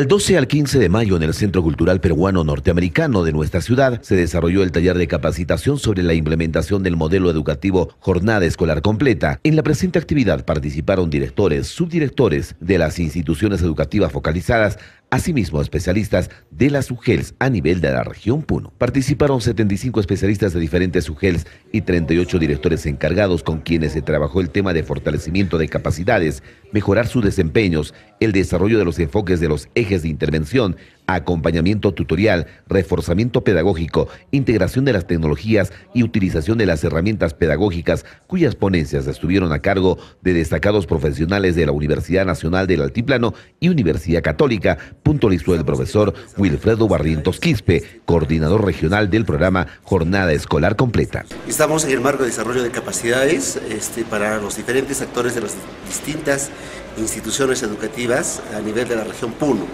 Del 12 al 15 de mayo en el Centro Cultural Peruano Norteamericano de nuestra ciudad se desarrolló el taller de capacitación sobre la implementación del modelo educativo Jornada Escolar Completa. En la presente actividad participaron directores, subdirectores de las instituciones educativas focalizadas, Asimismo, especialistas de las UGELS a nivel de la región Puno. Participaron 75 especialistas de diferentes UGELS y 38 directores encargados con quienes se trabajó el tema de fortalecimiento de capacidades, mejorar sus desempeños, el desarrollo de los enfoques de los ejes de intervención, acompañamiento tutorial, reforzamiento pedagógico, integración de las tecnologías y utilización de las herramientas pedagógicas, cuyas ponencias estuvieron a cargo de destacados profesionales de la Universidad Nacional del Altiplano y Universidad Católica, puntualizó el profesor Wilfredo Barrientos Quispe, coordinador regional del programa Jornada Escolar Completa. Estamos en el marco de desarrollo de capacidades este, para los diferentes actores de las distintas instituciones educativas a nivel de la región Puno.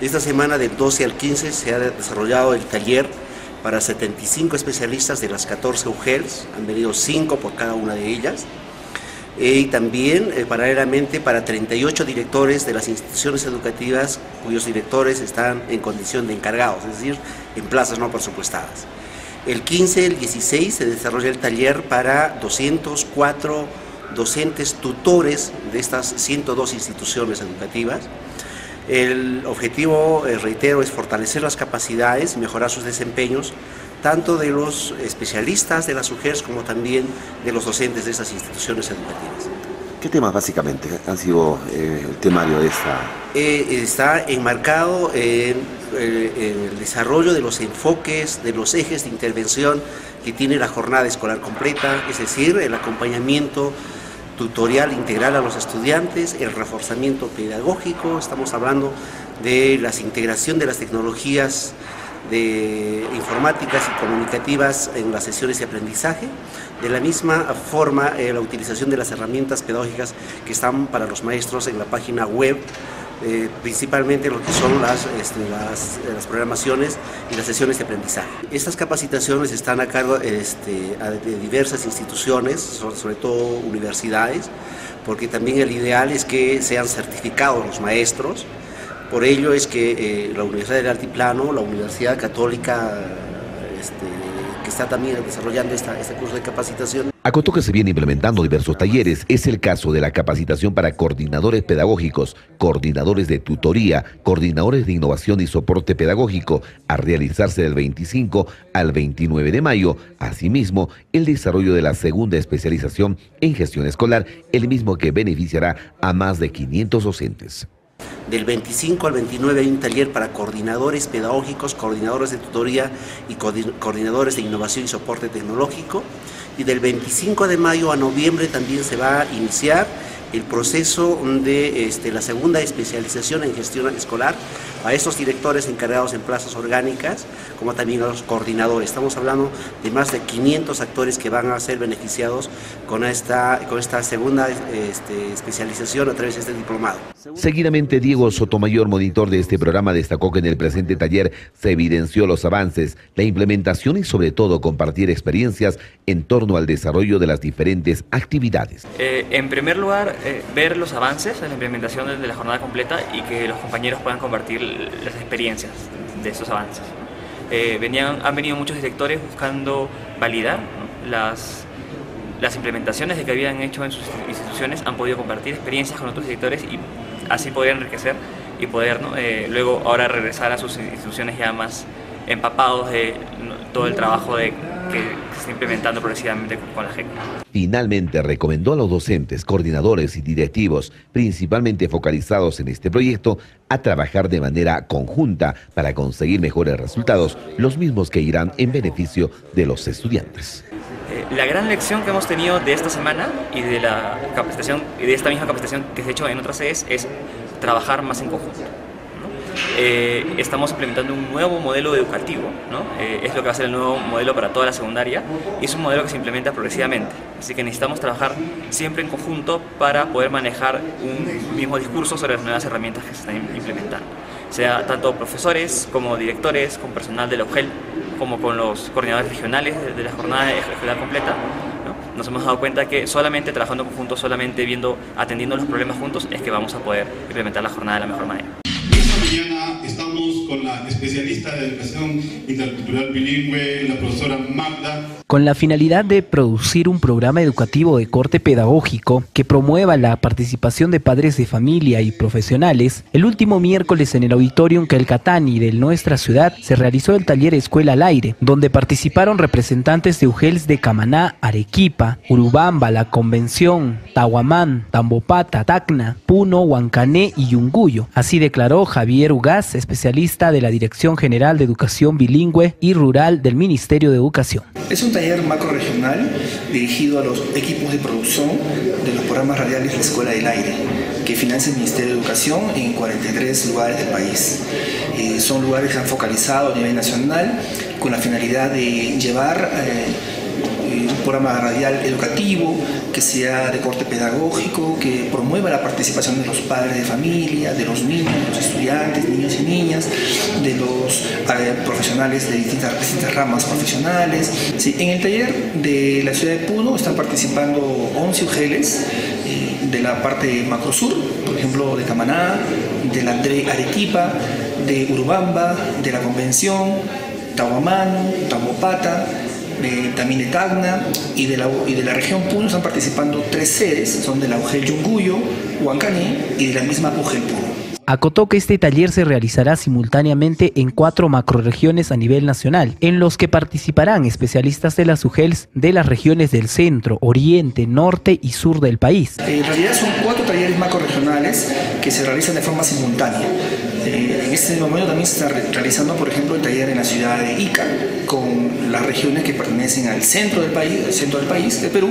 Esta semana del 12 al 15 se ha desarrollado el taller para 75 especialistas de las 14 UGELs, han venido 5 por cada una de ellas, y también eh, paralelamente para 38 directores de las instituciones educativas cuyos directores están en condición de encargados, es decir, en plazas no presupuestadas. El 15 y el 16 se desarrolla el taller para 204 docentes tutores de estas 102 instituciones educativas. El objetivo, eh, reitero, es fortalecer las capacidades, mejorar sus desempeños, tanto de los especialistas de las UGERS como también de los docentes de esas instituciones educativas. ¿Qué temas básicamente han sido eh, el temario de esta? Eh, está enmarcado en, el desarrollo de los enfoques, de los ejes de intervención que tiene la jornada escolar completa, es decir, el acompañamiento tutorial integral a los estudiantes, el reforzamiento pedagógico, estamos hablando de la integración de las tecnologías de informáticas y comunicativas en las sesiones de aprendizaje, de la misma forma eh, la utilización de las herramientas pedagógicas que están para los maestros en la página web eh, principalmente lo que son las, este, eh, las, programaciones y las sesiones de aprendizaje. Estas capacitaciones están a cargo este, de diversas instituciones, sobre todo universidades, porque también el ideal es que sean certificados los maestros. Por ello es que eh, la Universidad del Altiplano, la Universidad Católica, este, que está también desarrollando este curso de capacitación, Acotó que se viene implementando diversos talleres. Es el caso de la capacitación para coordinadores pedagógicos, coordinadores de tutoría, coordinadores de innovación y soporte pedagógico, a realizarse del 25 al 29 de mayo. Asimismo, el desarrollo de la segunda especialización en gestión escolar, el mismo que beneficiará a más de 500 docentes. Del 25 al 29 hay un taller para coordinadores pedagógicos, coordinadores de tutoría y coordinadores de innovación y soporte tecnológico y del 25 de mayo a noviembre también se va a iniciar el proceso de este, la segunda especialización en gestión escolar a estos directores encargados en plazas orgánicas, como también a los coordinadores. Estamos hablando de más de 500 actores que van a ser beneficiados con esta, con esta segunda este, especialización a través de este diplomado. Seguidamente, Diego Sotomayor, monitor de este programa, destacó que en el presente taller se evidenció los avances, la implementación y sobre todo compartir experiencias en torno al desarrollo de las diferentes actividades. Eh, en primer lugar, eh, ver los avances en la implementación de la jornada completa y que los compañeros puedan compartir las experiencias de esos avances. Eh, venían, han venido muchos directores buscando validar las, las implementaciones que habían hecho en sus instituciones, han podido compartir experiencias con otros directores y así poder enriquecer y poder eh, luego ahora regresar a sus instituciones ya más empapados de todo el trabajo de, que se está implementando progresivamente con la gente. Finalmente recomendó a los docentes, coordinadores y directivos, principalmente focalizados en este proyecto, a trabajar de manera conjunta para conseguir mejores resultados, los mismos que irán en beneficio de los estudiantes. Eh, la gran lección que hemos tenido de esta semana y de la capacitación y de esta misma capacitación que se ha hecho en otras sedes es trabajar más en conjunto. Eh, estamos implementando un nuevo modelo educativo, ¿no? Eh, es lo que va a ser el nuevo modelo para toda la secundaria y es un modelo que se implementa progresivamente, así que necesitamos trabajar siempre en conjunto para poder manejar un mismo discurso sobre las nuevas herramientas que se están implementando, sea tanto profesores como directores, con personal de la UGEL, como con los coordinadores regionales de, la jornada escolar completa, nos hemos dado cuenta que solamente trabajando conjunto, solamente viendo, atendiendo los problemas juntos, es que vamos a poder implementar la jornada de la mejor manera. Estamos con la especialista de educación intercultural bilingüe, la profesora Magda. Con la finalidad de producir un programa educativo de corte pedagógico que promueva la participación de padres de familia y profesionales, el último miércoles en el Auditorium Calcatani de nuestra ciudad se realizó el taller Escuela al Aire, donde participaron representantes de UGELS de Camaná, Arequipa, Urubamba, La Convención, Tahuamán, Tambopata, Tacna, Puno, Huancané y Yunguyo. Así declaró Javier Ugaz, especialista de la Dirección General de Educación Bilingüe y Rural del Ministerio de Educación. Taller macro regional dirigido a los equipos de producción de los programas radiales La Escuela del Aire, que financia el Ministerio de Educación en 43 lugares del país. Eh, son lugares que han focalizado a nivel nacional con la finalidad de llevar eh, un programa radial educativo que sea de corte pedagógico, que promueva la participación de los padres de familia, de los niños, los estudiantes, niños y niñas, de los eh, profesionales de distintas, ramas profesionales. En el taller de la ciudad de Puno están participando 11 UGELES eh, de la parte macrosur, por ejemplo de Camaná, de la Arequipa, de Urubamba, de la Convención, Tahuamán, Tamopata, también de Tacna y de, la, y de la región Puno están participando tres sedes, son de la UGEL Yunguyo, Huancaní y de la misma UGEL Puno. Acotó que este taller se realizará simultáneamente en cuatro macroregiones a nivel nacional, en los que participarán especialistas de las UGELs de las regiones del centro, oriente, norte y sur del país. En realidad son cuatro talleres macroregionales que se realizan de forma simultánea. Eh, en este momento también se está realizando, por ejemplo, el taller en la ciudad de Ica, con las regiones que pertenecen al centro del país, el centro del país, de Perú,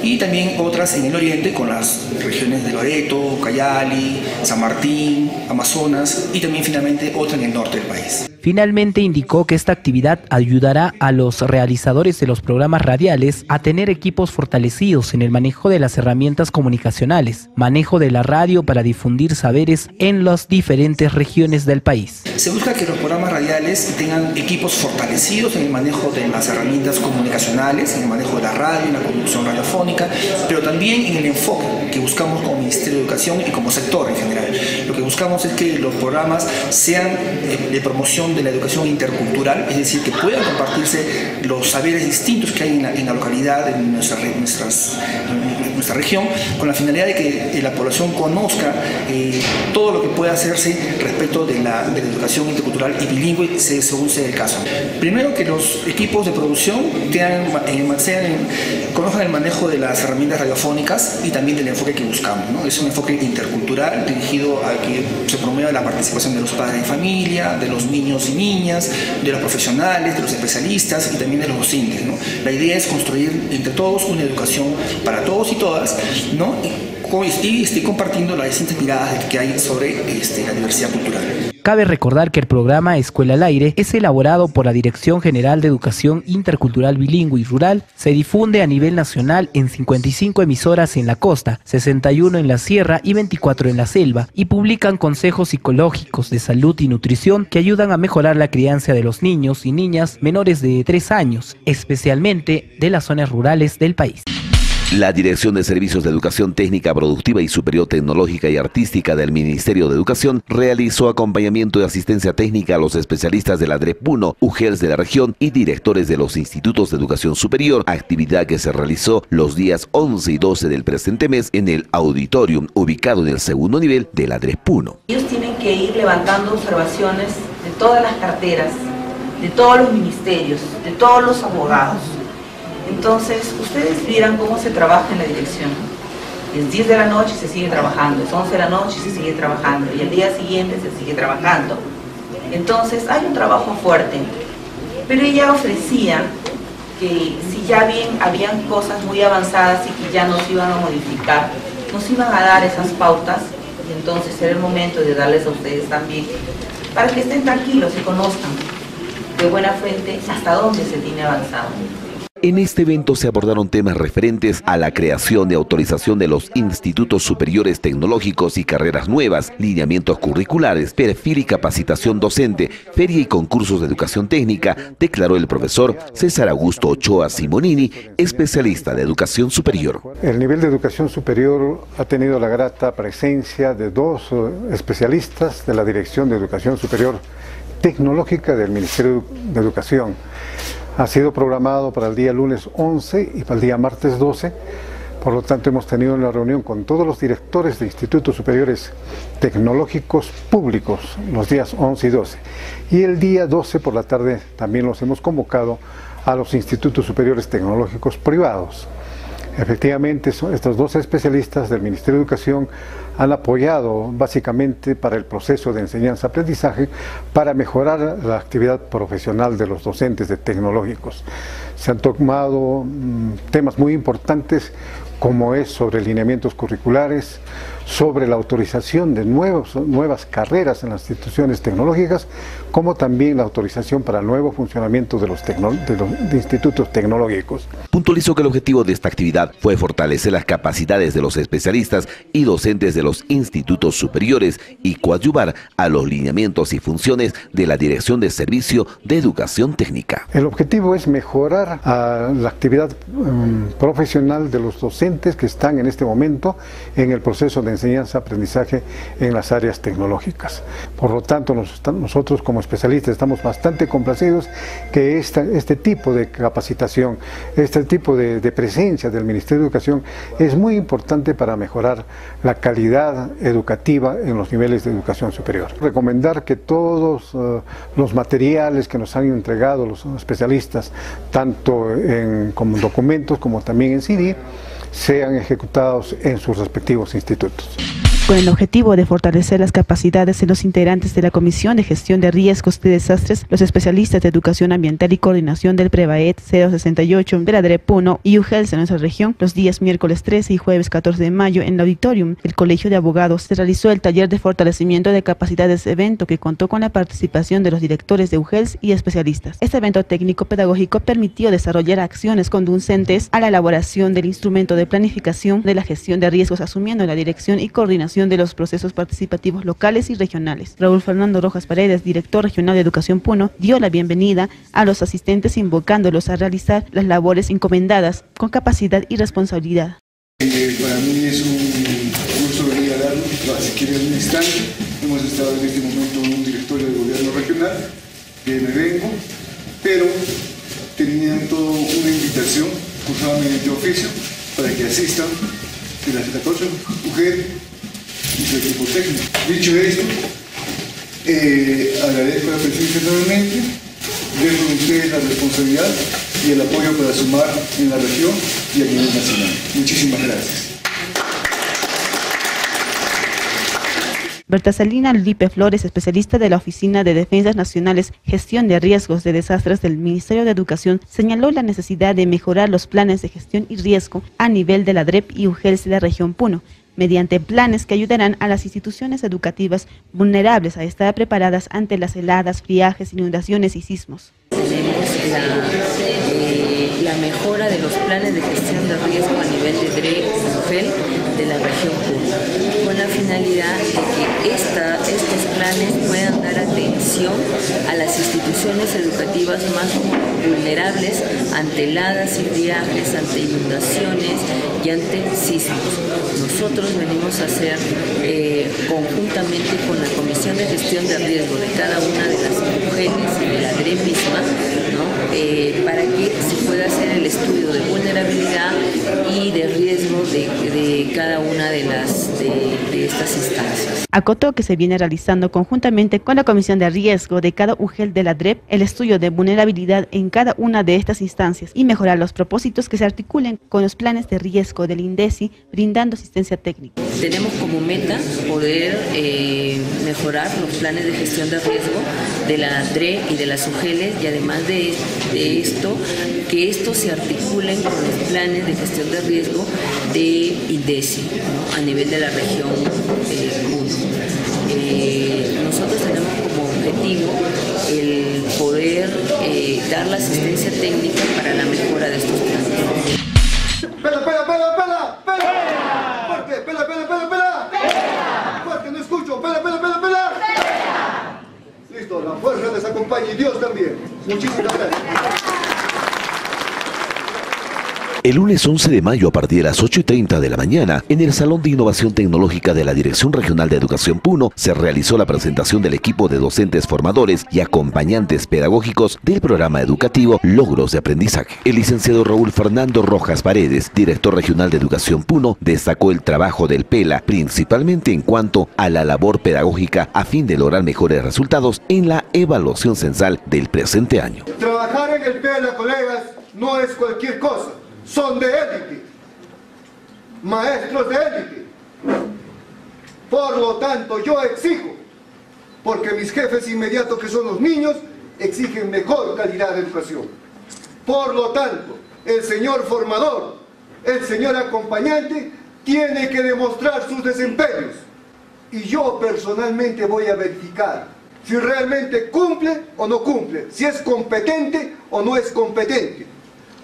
y también otras en el oriente, con las regiones de Loreto, Cayali, San Martín, Amazonas, y también finalmente otra en el norte del país. Finalmente indicó que esta actividad ayudará a los realizadores de los programas radiales a tener equipos fortalecidos en el manejo de las herramientas comunicacionales, manejo de la radio para difundir saberes en las diferentes regiones del país. Se busca que los programas radiales tengan equipos fortalecidos en el manejo de las herramientas comunicacionales, en el manejo de la radio, en la conducción radiofónica, pero también en el enfoque que buscamos como Ministerio de Educación y como sector en general. Lo que buscamos es que los programas sean eh, de promoción de la educación intercultural, es decir, que puedan compartirse los saberes distintos que hay en la, localidad, en nuestra, nuestras, nuestra región, con la finalidad de que la población conozca eh, todo lo que puede hacerse respecto de la, de la educación intercultural y bilingüe, según sea el caso. Primero, que los equipos de producción tengan, eh, conozcan el manejo de las herramientas radiofónicas y también del enfoque que buscamos. ¿no? Es un enfoque intercultural dirigido a que se promueva la participación de los padres de familia, de los niños y niñas, de los profesionales, de los especialistas y también de los docentes. ¿no? La idea es construir entre todos una educación para todos y todas, estoy compartiendo las distintas que hay sobre este, la diversidad cultural. Cabe recordar que el programa Escuela al Aire es elaborado por la Dirección General de Educación Intercultural Bilingüe y Rural, se difunde a nivel nacional en 55 emisoras en la costa, 61 en la sierra y 24 en la selva, y publican consejos psicológicos de salud y nutrición que ayudan a mejorar la crianza de los niños y niñas menores de 3 años, especialmente de las zonas rurales del país. La Dirección de Servicios de Educación Técnica Productiva y Superior Tecnológica y Artística del Ministerio de Educación realizó acompañamiento y asistencia técnica a los especialistas de la DREPUNO, UGELS de la región y directores de los institutos de educación superior, actividad que se realizó los días 11 y 12 del presente mes en el auditorium ubicado en el segundo nivel de la DREPUNO. Ellos tienen que ir levantando observaciones de todas las carteras, de todos los ministerios, de todos los abogados entonces, ustedes vieran cómo se trabaja en la dirección. Es 10 de la noche se sigue trabajando, es 11 de la noche se sigue trabajando y el día siguiente se sigue trabajando. Entonces, hay un trabajo fuerte. Pero ella ofrecía que si ya bien habían cosas muy avanzadas y que ya nos iban a modificar, nos iban a dar esas pautas y entonces era el momento de darles a ustedes también para que estén tranquilos y conozcan de buena fuente hasta dónde se tiene avanzado. En este evento se abordaron temas referentes a la creación de autorización de los institutos superiores tecnológicos y carreras nuevas, lineamientos curriculares, perfil y capacitación docente, feria y concursos de educación técnica, declaró el profesor César Augusto Ochoa Simonini, especialista de educación superior. El nivel de educación superior ha tenido la grata presencia de dos eh, especialistas de la Dirección de Educación Superior Tecnológica del Ministerio de Educación ha sido programado para el día lunes 11 y para el día martes 12. Por lo tanto, hemos tenido una reunión con todos los directores de institutos superiores tecnológicos públicos los días 11 y 12. Y el día 12 por la tarde también los hemos convocado a los institutos superiores tecnológicos privados. Efectivamente, estos dos especialistas del Ministerio de Educación han apoyado básicamente para el proceso de enseñanza-aprendizaje para mejorar la actividad profesional de los docentes de tecnológicos. Se han tomado mm, temas muy importantes como es sobre lineamientos curriculares, sobre la autorización de nuevos, nuevas carreras en las instituciones tecnológicas, como también la autorización para el nuevo funcionamiento de los, de los institutos tecnológicos. Puntualizó que el objetivo de esta actividad fue fortalecer las capacidades de los especialistas y docentes de los institutos superiores y coadyuvar a los lineamientos y funciones de la Dirección de Servicio de Educación Técnica. El objetivo es mejorar la actividad mm, profesional de los docentes que están en este momento en el proceso de enseñanza-aprendizaje en las áreas tecnológicas. Por lo tanto, nosotros como especialistas estamos bastante complacidos que este tipo de capacitación, este tipo de, presencia del Ministerio de Educación es muy importante para mejorar la calidad educativa en los niveles de educación superior. Recomendar que todos eh, los materiales que nos han entregado los especialistas, tanto en, como documentos como también en CD, sean ejecutados en sus respectivos institutos con el objetivo de fortalecer las capacidades de los integrantes de la Comisión de Gestión de Riesgos de Desastres, los especialistas de Educación Ambiental y Coordinación del PREVAET 068 de la DREP1 y UGELS en nuestra región, los días miércoles 13 y jueves 14 de mayo en el auditorium del Colegio de Abogados se realizó el taller de fortalecimiento de capacidades evento que contó con la participación de los directores de UGELS y especialistas. Este evento técnico pedagógico permitió desarrollar acciones conducentes a la elaboración del instrumento de planificación de la gestión de riesgos asumiendo la dirección y coordinación de los procesos participativos locales y regionales. Raúl Fernando Rojas Paredes, director regional de Educación Puno, dio la bienvenida a los asistentes invocándolos a realizar las labores encomendadas con capacidad y responsabilidad. Eh, para mí es un gusto venir a dar, si quieren un instante, hemos estado en este momento en un directorio de gobierno regional, que me vengo, pero tenían toda una invitación, cursada mediante oficio, para que asistan de las 14 mujeres Dicho esto, eh, agradezco la presencia nuevamente, dejo de ustedes la responsabilidad y el apoyo para sumar en la región y a nivel nacional. Muchísimas gracias. Berta Salina Lipe Flores, especialista de la Oficina de Defensas Nacionales, Gestión de Riesgos de Desastres del Ministerio de Educación, señaló la necesidad de mejorar los planes de gestión y riesgo a nivel de la DREP y UGELS de la región Puno, mediante planes que ayudarán a las instituciones educativas vulnerables a estar preparadas ante las heladas, friajes, inundaciones y sismos. La, mejora de los planes de gestión de riesgo a nivel de DRE de la región Puno, con la finalidad de que estos planes puedan dar atención a las instituciones educativas más vulnerables ante heladas y viajes, ante inundaciones y ante sismos. Nosotros venimos a hacer eh, conjuntamente con la Comisión de Gestión de Riesgo de cada una de las mujeres y de la DRE misma, eh, para que se pueda hacer el estudio de vulnerabilidad y de riesgo de, cada una de, las, de, estas instancias. Acotó que se viene realizando conjuntamente con la Comisión de Riesgo de cada UGEL de la DREP el estudio de vulnerabilidad en cada una de estas instancias y mejorar los propósitos que se articulen con los planes de riesgo del INDECI brindando asistencia técnica. Tenemos como meta poder eh, mejorar los planes de gestión de riesgo de la DRE y de las UGELes y además de, esto, que estos se articulen con los planes de gestión de riesgo de INDECI a nivel de la región 1. Eh, eh, nosotros tenemos como objetivo el poder eh, dar la asistencia técnica para la mejora de estos planes. ¡Pela, pela, pela, pela! ¡Pela! ¡Fuerte! ¡Pela, pela, pela, pela! ¡Pela! ¡Fuerte, no escucho! ¡Pela, pela, pela, pela! ¡Pela! Listo, la fuerza les acompaña y Dios también. Muchísimas gracias. El lunes 11 de mayo a partir de las 8 y 30 de la mañana, en el Salón de Innovación Tecnológica de la Dirección Regional de Educación Puno, se realizó la presentación del equipo de docentes formadores y acompañantes pedagógicos del programa educativo Logros de Aprendizaje. El licenciado Raúl Fernando Rojas Paredes, director regional de Educación Puno, destacó el trabajo del PELA, principalmente en cuanto a la labor pedagógica a fin de lograr mejores resultados en la evaluación censal del presente año. Trabajar en el PELA, colegas, no es cualquier cosa son de élite, maestros de élite. Por lo tanto, yo exijo, porque mis jefes inmediatos que son los niños, exigen mejor calidad de educación. Por lo tanto, el señor formador, el señor acompañante, tiene que demostrar sus desempeños. Y yo personalmente voy a verificar si realmente cumple o no cumple, si es competente o no es competente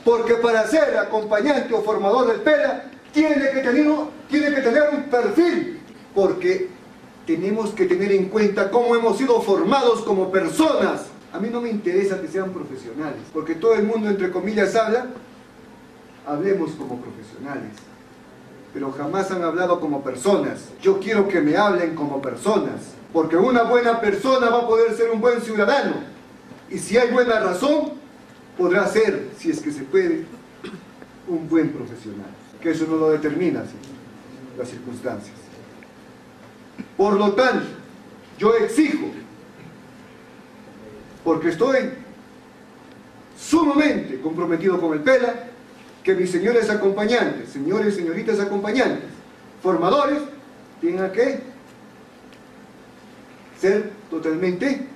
porque para ser acompañante o formador del PELA tiene que tener, tiene que tener un perfil, porque tenemos que tener en cuenta cómo hemos sido formados como personas. A mí no me interesa que sean profesionales, porque todo el mundo, entre comillas, habla, hablemos como profesionales, pero jamás han hablado como personas. Yo quiero que me hablen como personas, porque una buena persona va a poder ser un buen ciudadano, y si hay buena razón, podrá ser, si es que se puede, un buen profesional, que eso no lo determina las circunstancias. Por lo tanto, yo exijo, porque estoy sumamente comprometido con el PELA, que mis señores acompañantes, señores y señoritas acompañantes, formadores, tengan que ser totalmente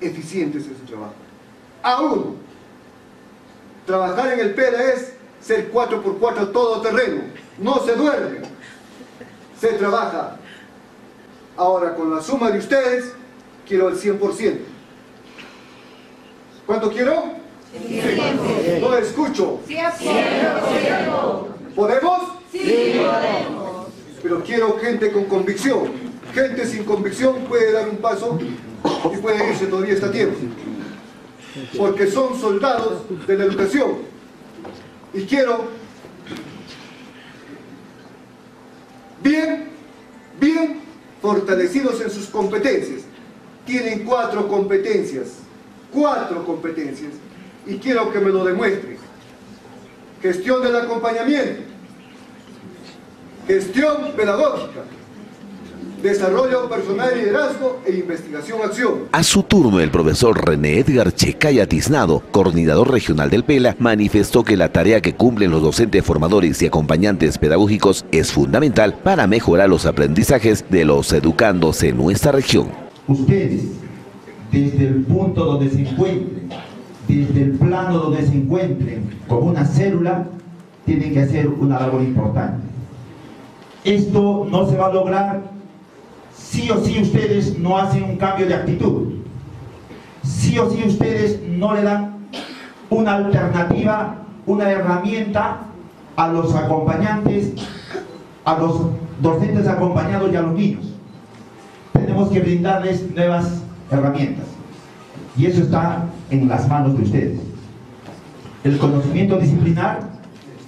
eficientes en su trabajo. Aún Trabajar en el PELA es ser 4x4 todo terreno. No se duerme. Se trabaja. Ahora, con la suma de ustedes, quiero el 100%. ¿Cuánto quiero? 100%. No escucho. 100%. ¿Podemos? Sí, podemos. Pero quiero gente con convicción. Gente sin convicción puede dar un paso y puede irse todavía está tiempo porque son soldados de la educación. Y quiero, bien, bien fortalecidos en sus competencias. Tienen cuatro competencias, cuatro competencias, y quiero que me lo demuestren. Gestión del acompañamiento, gestión pedagógica, desarrollo personal, liderazgo e investigación-acción. A su turno, el profesor René Edgar Checaya Tiznado, coordinador regional del PELA, manifestó que la tarea que cumplen los docentes formadores y acompañantes pedagógicos es fundamental para mejorar los aprendizajes de los educandos en nuestra región. Ustedes, desde el punto donde se encuentren, desde el plano donde se encuentren, como una célula, tienen que hacer una labor importante. Esto no se va a lograr sí o sí ustedes no hacen un cambio de actitud. Sí o sí ustedes no le dan una alternativa, una herramienta a los acompañantes, a los docentes acompañados y a los niños. Tenemos que brindarles nuevas herramientas. Y eso está en las manos de ustedes. El conocimiento disciplinar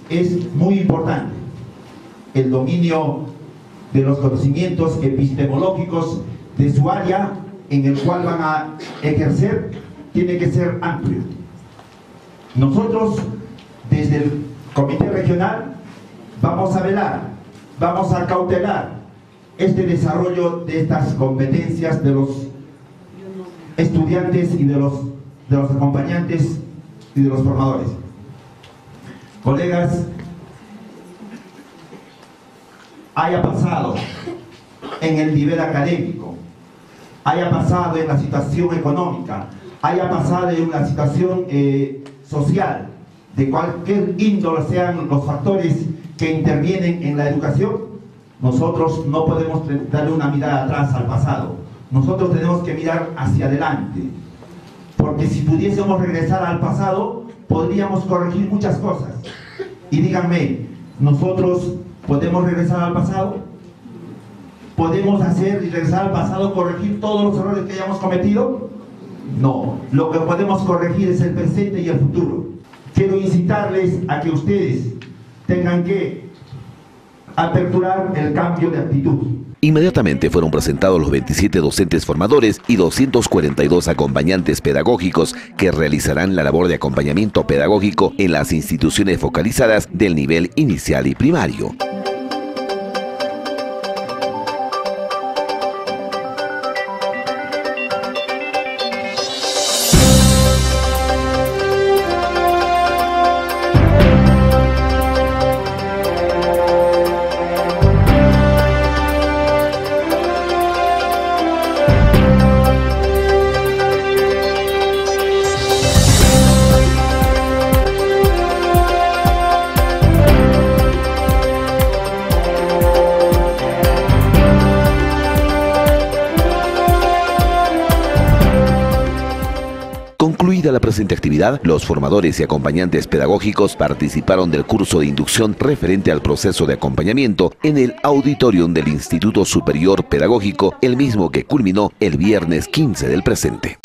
es muy importante. El dominio de los conocimientos epistemológicos de su área en el cual van a ejercer tiene que ser amplio. Nosotros, desde el Comité Regional, vamos a velar, vamos a cautelar este desarrollo de estas competencias de los estudiantes y de los, de los acompañantes y de los formadores. Colegas, haya pasado en el nivel académico, haya pasado en la situación económica, haya pasado en la situación eh, social, de cualquier índole sean los factores que intervienen en la educación, nosotros no podemos darle una mirada atrás al pasado. Nosotros tenemos que mirar hacia adelante. Porque si pudiésemos regresar al pasado, podríamos corregir muchas cosas. Y díganme, ¿nosotros podemos regresar al pasado? ¿Podemos hacer y regresar al pasado, corregir todos los errores que hayamos cometido? No, lo que podemos corregir es el presente y el futuro. Quiero incitarles a que ustedes tengan que aperturar el cambio de actitud. Inmediatamente fueron presentados los 27 docentes formadores y 242 acompañantes pedagógicos que realizarán la labor de acompañamiento pedagógico en las instituciones focalizadas del nivel inicial y primario. La presente actividad, los formadores y acompañantes pedagógicos participaron del curso de inducción referente al proceso de acompañamiento en el auditorium del Instituto Superior Pedagógico, el mismo que culminó el viernes 15 del presente.